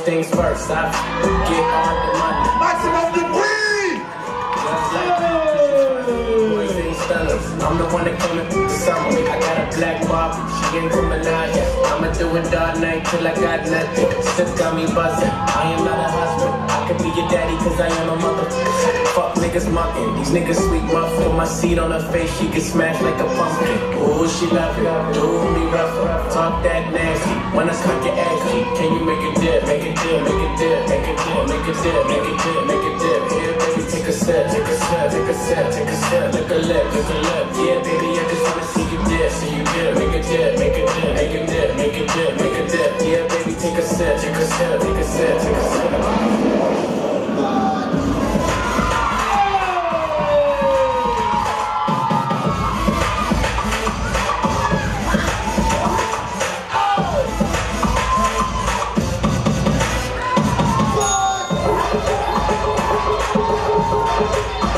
I get all the money. Maximum debris! Just like boys ain't stunners. I'm the one that came in the summer. I got a black bob, she ain't out here. I'ma do it all night till I got nothing. Still got me buzzing. I am not a husband. I could be your daddy cause I am a mother. Fuck niggas mucking. These niggas sweet muff. Put my seat on her face, she get smashed like a pumpkin. Ooh, she love it. Do me rough. Talk that nasty. When I suck your ass, G, can you make a dip? Make a dip, make a dip, make a dip, make a dip, make a dip, make a dip. Here, baby, take a sip, take a sip, take a sip, take a sip. Lick a lip, lick a lip. Yeah, baby, I just wanna see you dip. See you dip, make a dip, make a dip, make a dip, make a dip, make a dip. Yeah, baby, take a sip, take a sip, take a sip, take a sip.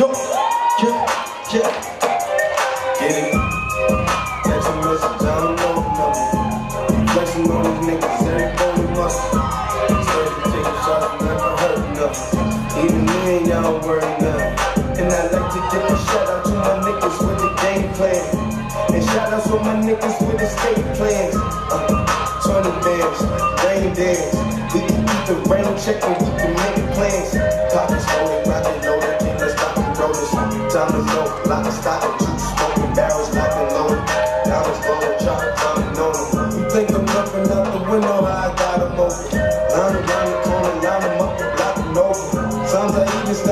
Yo, yo, yo. Get it? Text a message, I don't know the. Flexing on these niggas, every phone muscle. Started to take a shot, never hurt nothing. Even me and y'all worry nothing. And I like to give a shout out to my niggas with the game plan. And shout out to my niggas with escape plans. Uh, 20 bands, rain dance. We can keep the rain check we can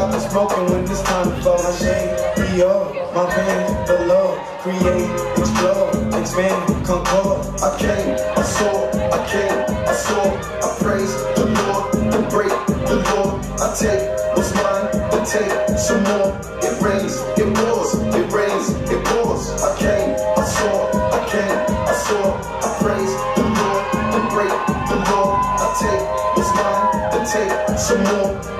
I even stop the smoking when it's time to flow. I shade, all, my the Lord, create, explore, expand, concord. I came, I saw, I came, I saw, I praise the Lord, the break, the Lord. I take what's mine, I take some more. It rains, it pours, it rains, it pours. I came, I saw, I came, I saw, I praise the Lord, the break, the Lord. I take what's mine, I take some more.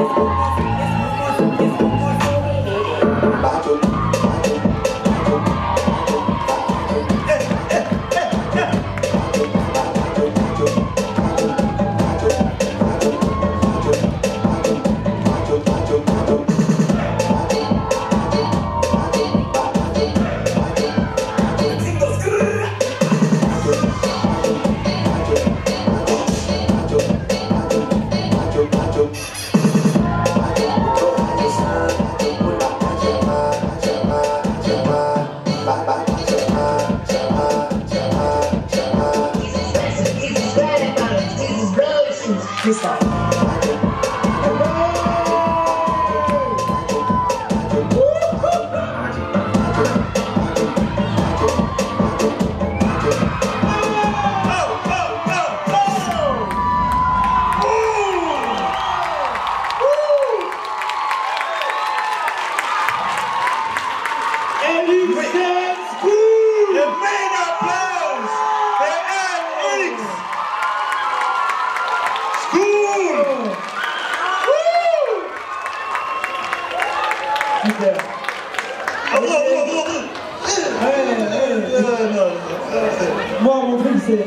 Música Freestyle. Şimdi. Allah Allah Allah. Evet, evet. Muhammed Hüseyin.